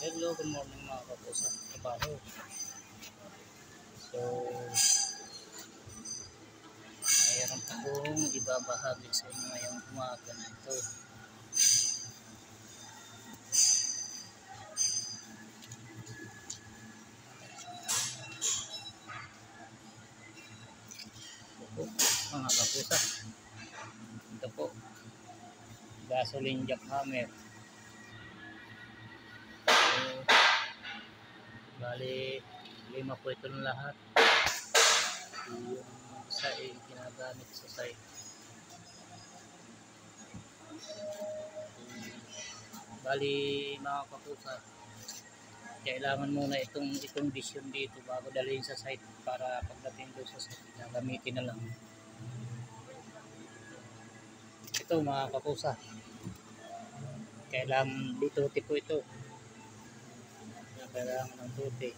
Hello, good morning mga kapusa. Trabaho. So, mayroon akong ibabahagi sa inyo ngayong umaga na ito. Ito po, mga kapusa. Ito po, gasoline jackhammer. Bali, lima po ito ng lahat. Yung isa ay ginagamit sa site. Bali, mga kapusa, kailangan muna itong itong vision dito bago dalhin sa site para pagdating doon sa site, gagamitin na lang. Ito mga kapusa, kailangan dito tipo ito kailangan ng tuti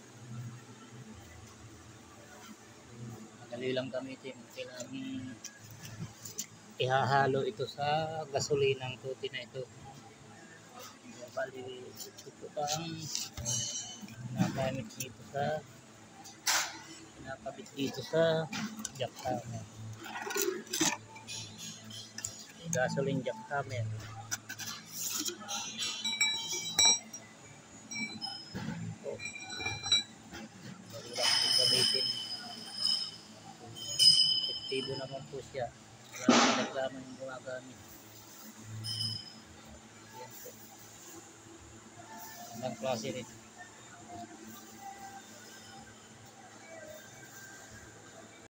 madali lang gamitin. Kailangan ihahalo ito sa gasolinang tuti na ito. Bali ito ang nagamit dito sa pinakabit dito sa jack hammer. Gasoline jack hammer Epektibo naman po siya. Wala reklamo yung gumagamit. Yan po. Ang klase rin.